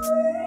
Bye.